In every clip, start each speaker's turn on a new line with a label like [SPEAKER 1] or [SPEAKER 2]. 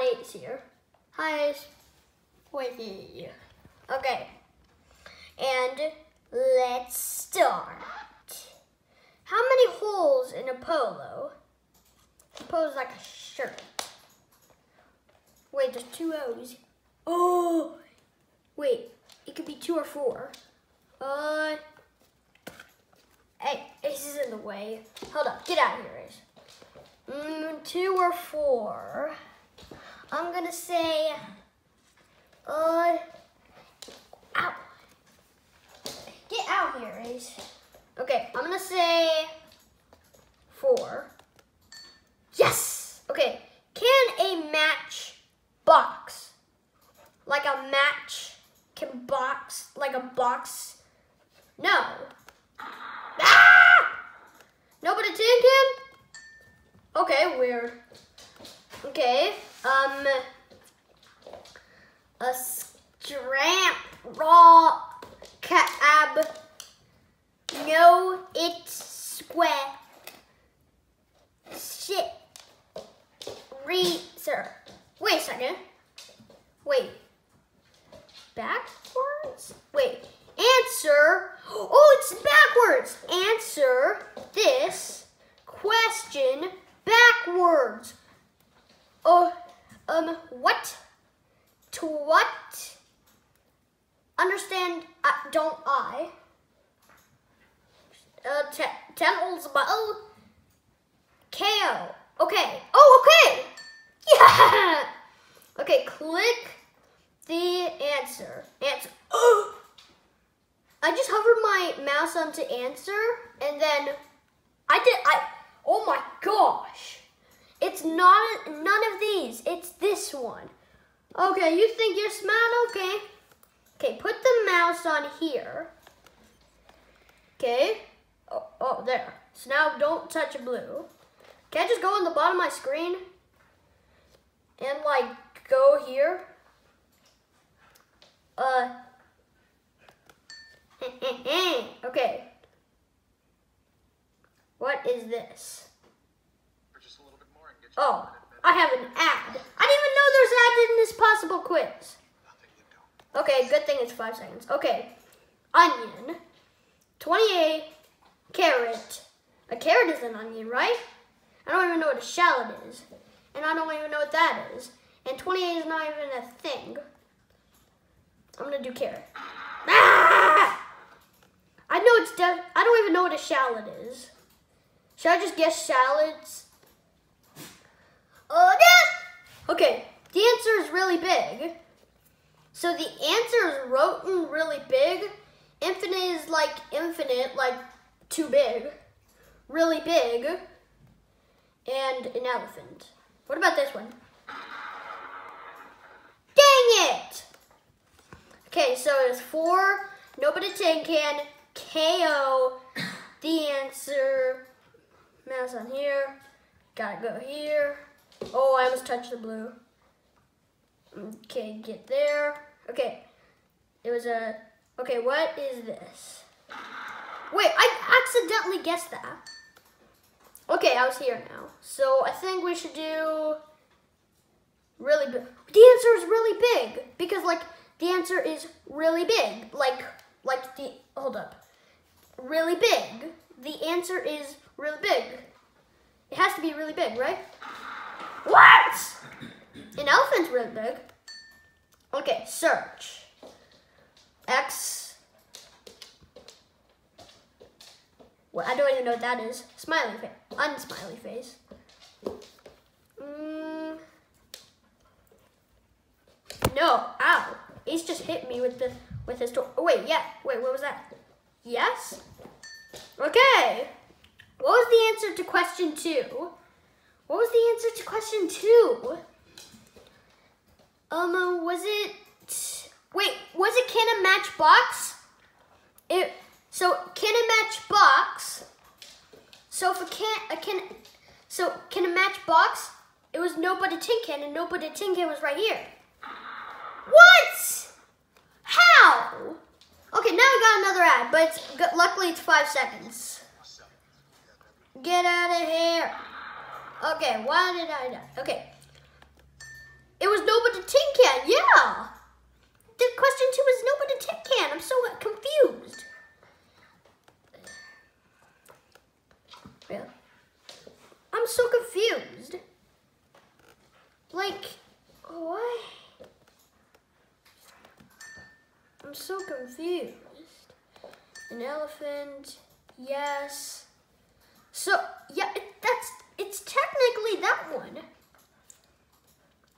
[SPEAKER 1] 8 here. Highest point here. Okay. And let's start. How many holes in a polo? Suppose like a shirt. Wait, there's two O's. Oh, wait, it could be two or four. Uh, hey, Ace is in the way. Hold up, get out of here, Ace. Mm, two or four. I'm gonna say, uh, ow. Get out here, Ace. Okay, I'm gonna say four. Yes! Okay, can a match box, like a match, can box, like a box? No. Ah! Nobody tin can? Okay, weird. Okay, um, a stramp raw cab. No, it's square. Shit. Reaser. Wait a second. Wait. Backwards? Wait. Answer. Oh, it's backwards. Answer this question backwards. Oh, um, what? To what? Understand, uh, don't I? Uh, te temples above. KO. Okay. Oh, okay. Yeah. Okay, click the answer. Answer. Oh. I just hovered my mouse onto answer, and then I did. I. Oh my gosh! It's not none of these. It's this one. Okay, you think you're smart? Okay. Okay, put the mouse on here. Okay. Oh, oh, there. So now don't touch blue. Can I just go on the bottom of my screen? And like go here? Uh. okay. What is this? Oh, I have an ad. I didn't even know there's an ad in this possible quiz. Okay, good thing it's five seconds. Okay, onion, 28 carrot. A carrot is an onion, right? I don't even know what a shallot is. And I don't even know what that is. And 28 is not even a thing. I'm gonna do carrot. Ah! I know it's def I don't even know what a shallot is. Should I just guess shallots? Oh, yeah! Okay, the answer is really big. So the answer is roten really big. Infinite is like infinite, like too big. Really big. And an elephant. What about this one? Dang it! Okay, so it's four, nobody tin can, KO, the answer, mouse on here, gotta go here. Oh, I almost touched the blue. Okay, get there. Okay, it was a, okay, what is this? Wait, I accidentally guessed that. Okay, I was here now. So I think we should do really big. The answer is really big because like the answer is really big. Like like the hold up. Really big. The answer is really big. It has to be really big, right? What? An elephant's really big. Okay, search. X Well, I don't even know what that is. Smiley face. Unsmiley face. Mm. No. Ow. Ace just hit me with the with his door. Oh, wait, yeah. Wait, what was that? Yes? Okay. What was the answer to question two? What was the answer to question two? Um, uh, was it... Wait, was it can a match box? It... So can a match box? So if a can a can so can a match box? It was nobody tin can and nobody tin can was right here. What? How? Okay, now we got another ad, but it's, luckily it's five seconds. Get out of here. Okay, why did I die? Okay. It was no a tin can, yeah! The question two is no a tin can. I'm so confused. Yeah. I'm so confused. Like, what? I'm so confused. An elephant, yes. So, yeah, it, that's, it's technically that one.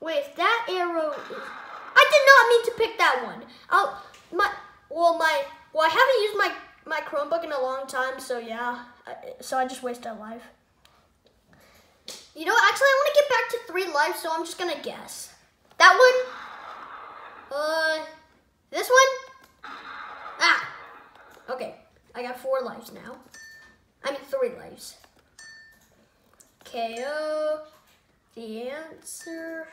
[SPEAKER 1] Wait, if that arrow is, I did not mean to pick that one. I'll, my, well, my, well, I haven't used my, my Chromebook in a long time, so yeah. So I just wasted a life. You know, actually, I want to get back to three lives, so I'm just gonna guess. That one? Uh, this one? Ah! Okay, I got four lives now. I mean, three lives. KO. The answer.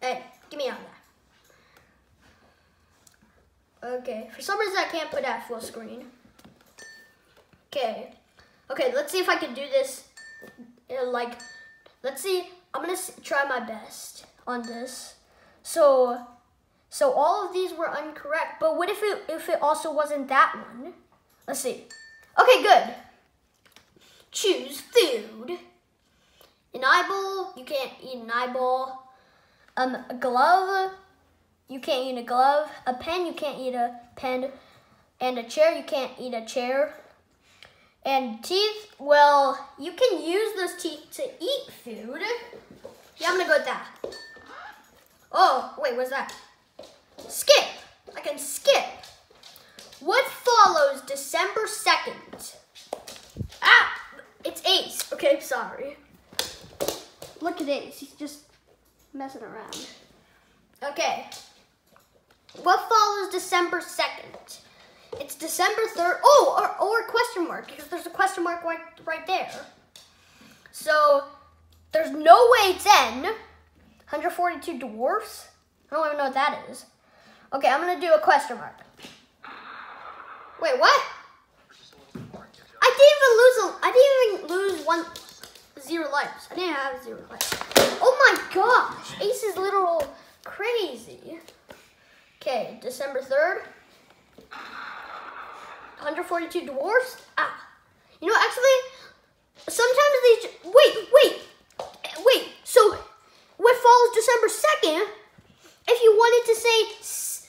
[SPEAKER 1] Hey, get me out of that. Okay, for some reason I can't put that full screen. Okay. Okay, let's see if I can do this. Uh, like, let's see. I'm gonna try my best on this. So, so all of these were incorrect. But what if it if it also wasn't that one? Let's see. Okay, good. Choose food. An eyeball. You can't eat an eyeball. Um, a glove. You can't eat a glove. A pen. You can't eat a pen. And a chair. You can't eat a chair. And teeth, well, you can use those teeth to eat food. Yeah, I'm gonna go with that. Oh, wait, what's that? Skip. I can skip. What follows December 2nd? Ah, it's Ace. Okay, sorry. Look at Ace. He's just messing around. Okay. What follows December 2nd? It's December 3rd. Oh, or, or question mark, because there's a question mark right, right there. So, there's no way it's N. 142 dwarfs? I don't even know what that is. Okay, I'm going to do a question mark. Wait, what? I didn't even lose a, I didn't even lose one, zero lives. I didn't have zero lives. Oh my gosh, Ace is literal crazy. Okay, December 3rd. 142 dwarfs? Ah. You know, actually, sometimes these, wait, wait, wait. So, what follows December 2nd, if you wanted to say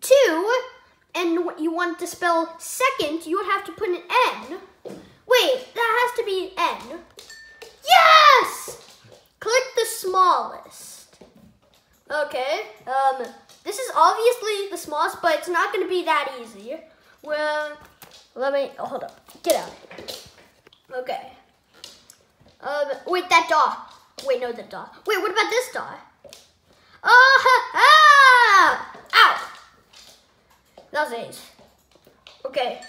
[SPEAKER 1] two, and you wanted to spell second, you would have to put an N. Wait, that has to be N. Yes! Click the smallest. Okay, um, this is obviously the smallest, but it's not to be that easy. Well, let me, oh, hold up. Get out. Okay. Um, wait, that doll. Wait, no, that doll. Wait, what about this doll? Oh, ha, ah! Ow! That was Ace. Okay.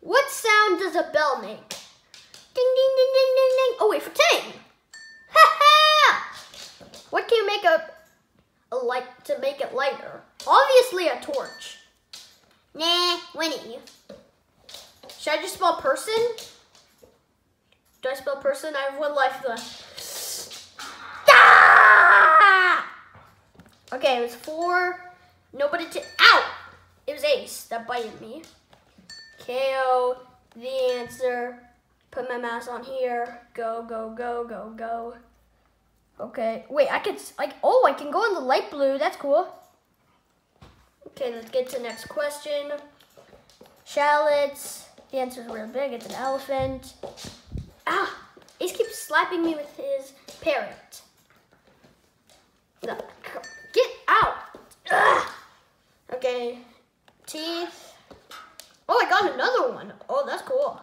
[SPEAKER 1] What sound does a bell make? Ding, ding, ding, ding, ding, ding. Oh, wait, for ting. Ha, ha! What can you make a, a light to make it lighter? Obviously a torch. Nah, Winnie. Should I just spell person? Do I spell person? I have one life left. Ah! Okay, it was four. Nobody to Ow! It was Ace that bited me. KO, the answer. Put my mouse on here. Go, go, go, go, go. Okay. Wait, I could, like, oh, I can go in the light blue. That's cool. Okay, let's get to the next question. Shallots. The answer is real big. It's an elephant. Ah! Ace keeps slapping me with his parrot. No, get out! Ugh. Okay, teeth. Oh, I got another one. Oh, that's cool.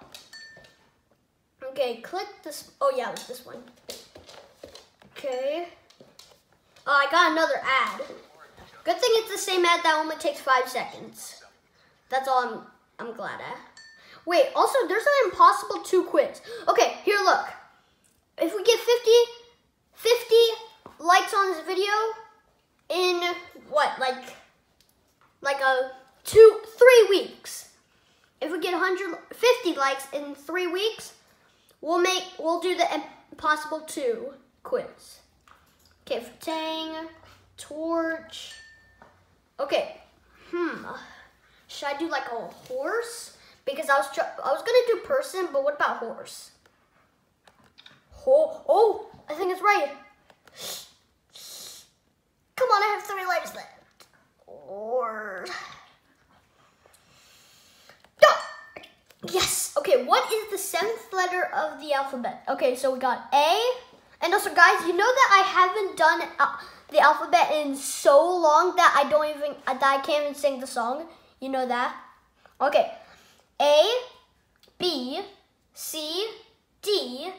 [SPEAKER 1] Okay, click this. Oh, yeah, it's this one. Okay. Oh, I got another ad. Good thing it's the same ad that only takes five seconds. That's all I'm, I'm glad at. Wait, also, there's an impossible two quiz. Okay, here, look. If we get 50, 50 likes on this video in, what, like, like a two, three weeks. If we get 150 likes in three weeks, we'll make we'll do the impossible two quiz. Okay, for Tang, torch. Okay, hmm. Should I do like a horse? Because I was I was gonna do person, but what about horse? Oh, oh, I think it's right. Come on, I have three lives left. Or. Yes. Okay, what is the seventh letter of the alphabet? Okay, so we got A. And also, guys, you know that I haven't done the alphabet in so long that I don't even, that I can't even sing the song. You know that? Okay. A, B, C, D,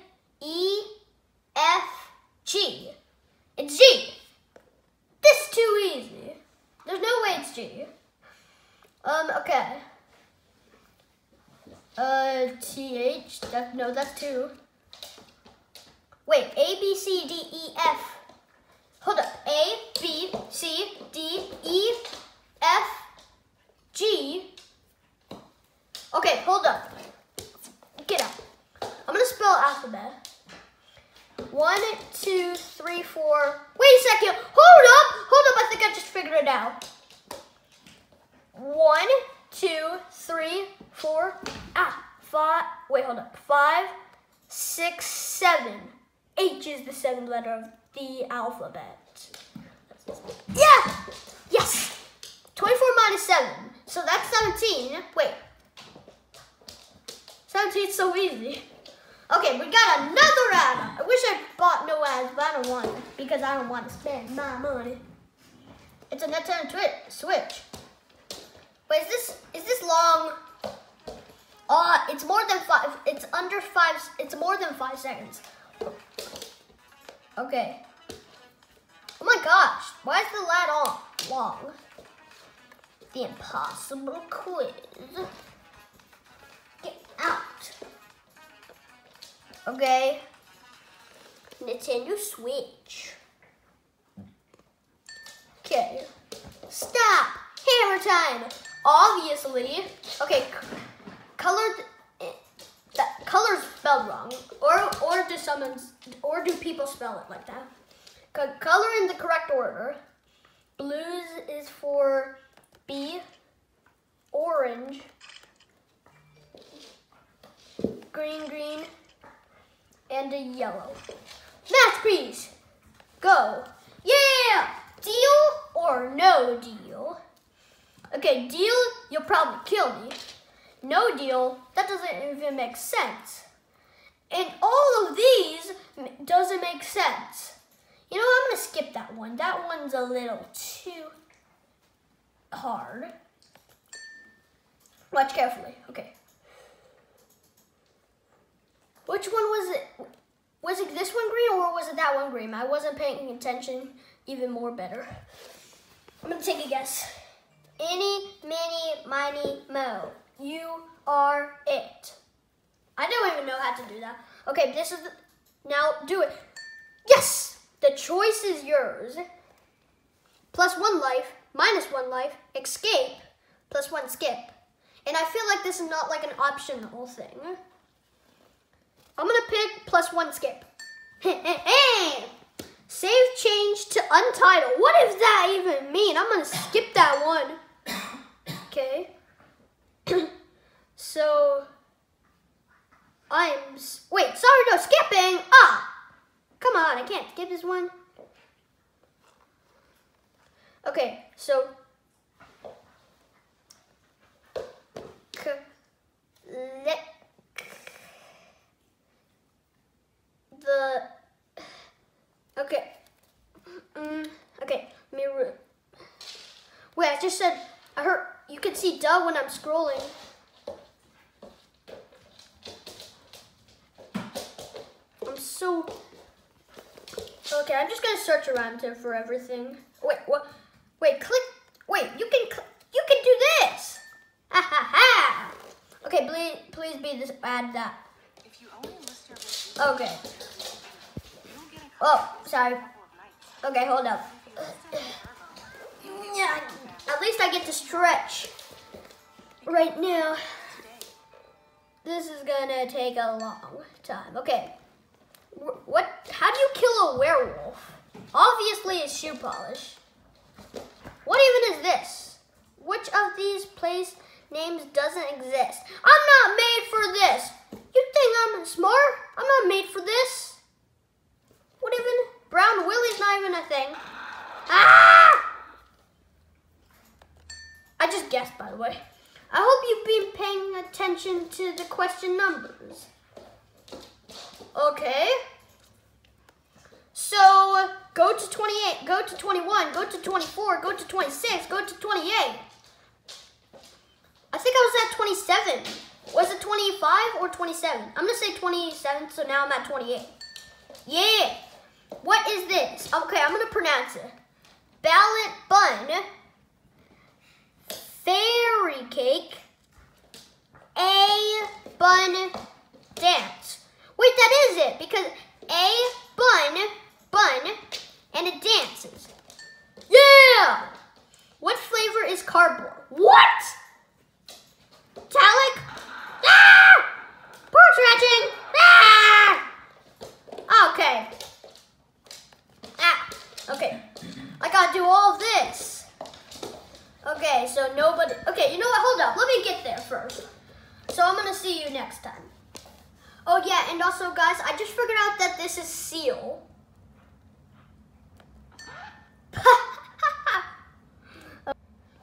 [SPEAKER 1] E, F, G. It's G. This too easy. There's no way it's G. Um, okay. Uh, TH, that, no, that's two. Wait, A, B, C, D, E, F. Hold up. A, B, C, D, E, F, G. Okay, hold up. Get up. I'm gonna spell alphabet. One, two, three, four. Wait a second. Hold up. Hold up. I think I just figured it out. One, two, three, four. Ah, five. Wait, hold up. Five, six, seven. H is the seventh letter of the alphabet. Yeah! Yes! 24 minus 7. So that's 17. Wait. 17 is so easy. Okay, we got another ad. I wish I bought no ads, but I don't want it because I don't want to spend my money. It's a Nintendo Twitch Switch. Wait, is this is this long? Uh, it's more than five. It's under five. It's more than five seconds. Okay. Oh my gosh, why is the lad on long? The impossible quiz. Get out. Okay. Nintendo Switch. Okay. Stop. Hammer time. Obviously. Okay. Colored. Eh, that color's spelled wrong, or or do someone's or do people spell it like that? Color in the correct order. Blues is for B. Orange. Green, green and a yellow. Math please. Go. Yeah! Deal or no deal? Okay, deal, you'll probably kill me. No deal, that doesn't even make sense. And all of these doesn't make sense. You know, I'm going to skip that one. That one's a little too hard. Watch carefully. Okay. Which one was it? Was it this one green or was it that one green? I wasn't paying attention even more better. I'm gonna take a guess. Any, mini, miny, mo. You are it. I don't even know how to do that. Okay, this is, the, now do it. Yes! The choice is yours. Plus one life, minus one life, escape, plus one skip. And I feel like this is not like an optional thing. I'm gonna pick plus one skip. Save change to untitled. What does that even mean? I'm gonna skip that one. Okay. so I'm wait, sorry, no skipping. Ah, come on, I can't skip this one. Okay, so the okay mm, okay mirror wait I just said I heard you can see duh when I'm scrolling I'm so okay I'm just gonna search around here for everything wait what wait click wait you can you can do this ha ha ha okay please please be this add that okay Oh, sorry. Okay, hold up. Yeah, at least I get to stretch right now. This is gonna take a long time. Okay. Wh- What? How do you kill a werewolf? Obviously, it's shoe polish. What even is this? Which of these place names doesn't exist? I'm not made for this. You think I'm smart? I'm not made for this. What even? Brown Willy's not even a thing. Ah! I just guessed, by the way. I hope you've been paying attention to the question numbers. Okay. So go to 28, go to 21, go to 24, go to 26, go to 28. I think I was at 27. Was it 25 or 27? I'm gonna say 27, so now I'm at 28. Yeah. What is this? Okay, I'm gonna pronounce it. Ballot bun, fairy cake, a bun dance. Wait, that is it because a bun, bun, and it dances. Yeah! What flavor is cardboard? What? Talic? Ah! Pork? Ah! Okay. Ah, okay. I gotta do all this. Okay, so nobody. Okay, you know what? Hold up. Let me get there first. So I'm gonna see you next time. Oh yeah, and also guys, I just figured out that this is seal. oh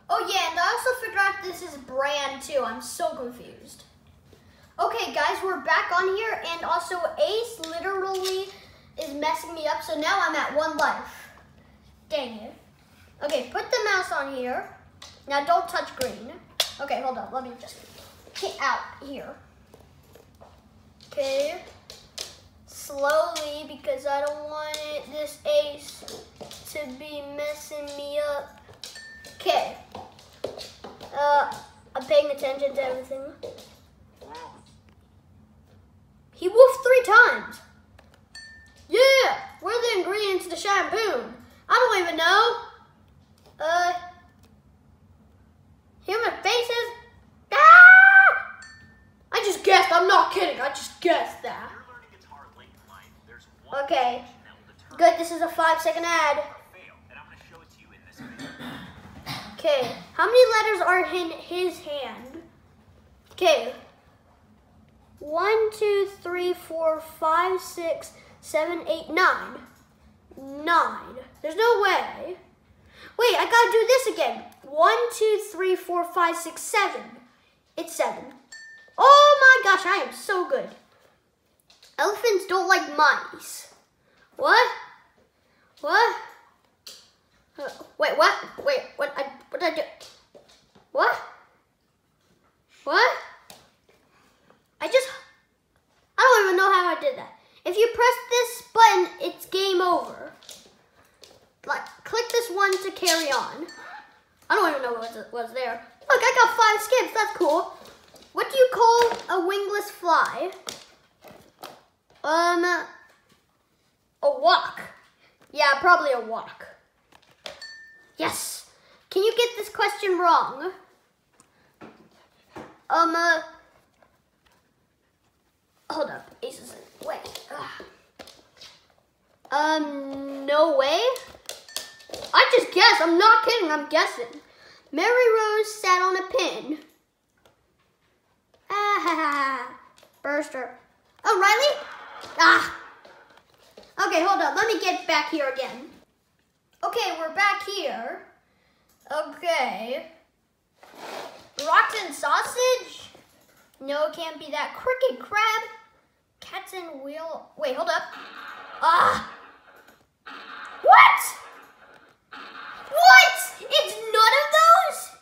[SPEAKER 1] yeah, and I also figured out this is brand too. I'm so confused. Okay guys, we're back on here and also Ace literally is messing me up, so now I'm at one life. Dang it. Okay, put the mouse on here. Now don't touch green. Okay, hold on. Let me just get out here. Okay. Slowly because I don't want it, this ace to be messing me up. Okay. Uh, I'm paying attention to everything. He woofed three times. Yeah, where are the ingredients to shampoo? I don't even know. Uh, human faces? Ah! I just guessed. I'm not kidding. I just guessed that.
[SPEAKER 2] You're learning guitar late in life. There's one
[SPEAKER 1] Okay.
[SPEAKER 2] question that will determine
[SPEAKER 1] Good. This is a five second ad.
[SPEAKER 2] or fail, and I'm going to show it to you in this video.
[SPEAKER 1] Okay. How many letters are in his hand? Okay. One, two, three, four, five, six, seven, eight, nine. Nine. There's no way. Wait, I gotta do this again. One, two, three, four, five, six, seven. It's seven. Oh my gosh, I am so good. Elephants don't like mice. What? What? Uh, wait, what? Wait, what? I what did I do? What? What? I just I don't even know how I did that. If you press this button, it's game over. Like, click this one to carry on. I don't even know what was, there. Look, I got five skips. That's cool. What do you call a wingless fly? Um, a walk. Yeah, probably a walk. Yes. Can you get this question wrong? Um, uh, hold up. Ace is in. Wait. Ugh. Um, no way. I just guess. I'm not kidding. I'm guessing. Mary Rose sat on a pin. Ah ha ha ha. Burster. Oh, Riley? Ah. Okay, hold up. Let me get back here again. Okay, we're back here. Okay. Rocks and sausage? No, it can't be that. Cricket crab? Cats and wheel. Wait, hold up. Ah. What? What? It's none of those?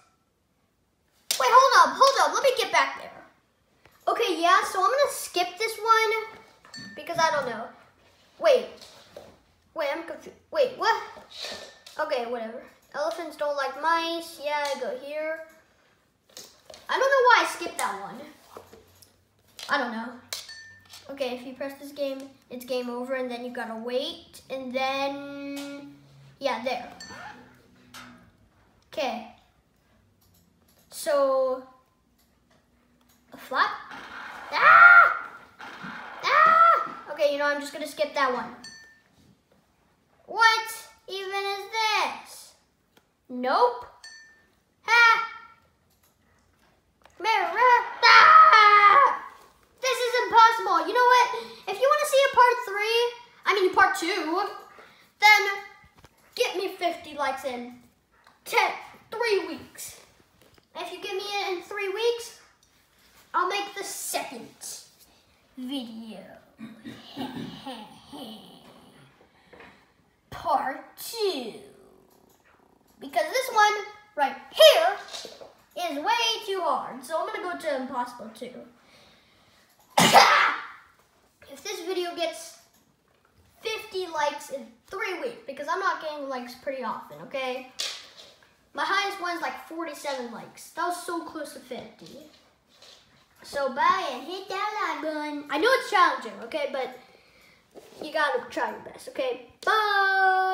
[SPEAKER 1] Wait, hold up, hold up. Let me get back there. Okay, yeah, so I'm gonna skip this one because I don't know. Wait. Wait, I'm confused. Wait, what? Okay, whatever. Elephants don't like mice. Yeah, I go here. I don't know why I skipped that one. I don't know. Okay, if you press this game, it's game over, and then you gotta wait, and then, yeah, there. Okay. So, a flap? Ah! Ah! Okay, you know, I'm just gonna skip that one. What even is this? Nope. Ha! Mirror. Ah! Impossible. You know what? If you want to see a part three, I mean part two, then get me 50 likes in 10, three weeks. If you give me it in three weeks, I'll make the second video. Part two. Because this one right here is way too hard. So I'm gonna go to impossible two. if this video gets 50 likes in three weeks, because I'm not getting likes pretty often, okay? My highest one's like 47 likes. That was so close to 50. So bye and hit that like button. I know it's challenging, okay, but you gotta try your best, okay? Bye!